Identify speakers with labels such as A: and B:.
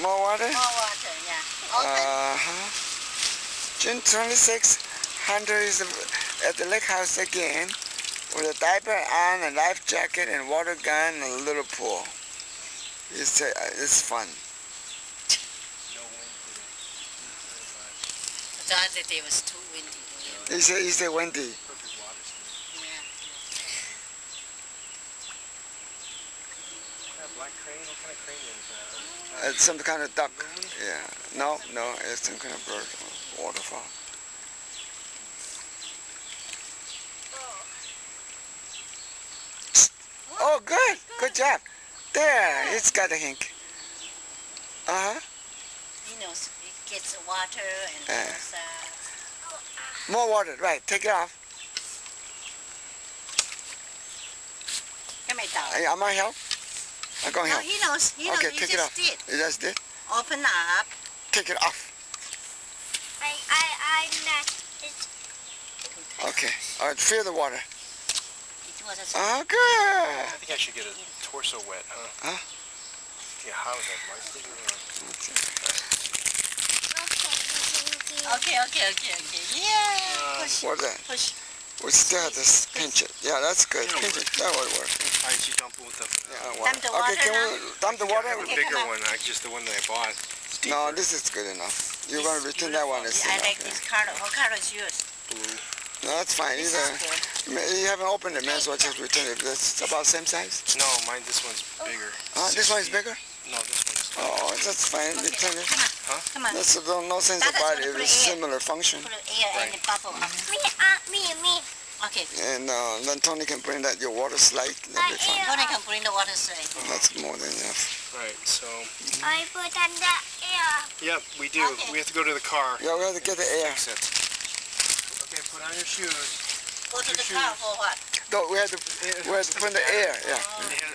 A: More water?
B: More water, yeah. Open.
A: Uh-huh. June 26th, Hunter is at the lake house again with a diaper on, a life jacket, and water gun, and a little pool. It's, uh, it's fun.
B: the other day was too windy.
A: He said, he said windy.
B: Yeah.
C: Black crane? What kind of crane is that?
A: It's some kind of duck. Yeah. No, no, it's some kind of bird. Waterfall. Oh, good. Good job. There, it's got a hink. Uh-huh.
B: He knows it gets water and uh,
A: More water. Right, take it off.
B: come here,
A: am I help? I'm going
B: No,
A: help.
B: he knows. He knows.
A: Okay,
B: he
A: take it off.
B: did.
A: You just did?
B: Open up.
A: Take it off.
D: I, I, I'm not.
A: Okay. All right, feel the water.
B: It
A: Oh, good.
C: I think I should get a torso wet, huh?
A: Huh?
C: Yeah, how is that? Light
B: Okay, okay, okay, okay. Yeah.
C: Uh,
B: push,
A: What's that?
B: push.
A: We still have to pinch it. Yeah, that's good.
C: It'll
A: Pinch it. That would work.
C: I just dump with the,
A: Yeah,
B: Dump the water
A: okay, can
B: now?
A: we dump the
C: I
A: water?
C: have a bigger one, I, just the one that I bought.
A: No, this is good enough. You're going to
B: It's
A: return that one. It's
B: beautiful. I
A: enough.
B: like this color. What color is yours?
C: blue.
A: No, that's fine.
B: This
A: Either.
B: is good.
A: Ma- You haven't opened it, man, so I just return it. That's about the same size.
C: No, mine, this one's bigger.
A: Uh, this
C: Six
A: one is
C: feet.
A: bigger?
C: No, this one's
A: Oh, that's fine.
B: Okay,
A: Return it.
B: come on.
C: Huh?
B: Come on.
A: That's no, no sense about it. It's
B: it
A: similar function.
B: Put the air and the bubble up.
D: me, me, me.
B: Okay.
A: And uh, then Tony can bring that your water slide. That'll be fun.
B: Tony can bring the water straight.
A: That's more than enough.
C: Right, so,
D: I put on the air.
C: yep, we do.
B: Okay.
C: We have to go to the car.
A: Yeah, we have to get the air.
C: Fix it. Okay, put on your shoes.
B: Go to
C: Your
B: the car for what?
A: No, we have to, we have to put the air. Yeah.
C: And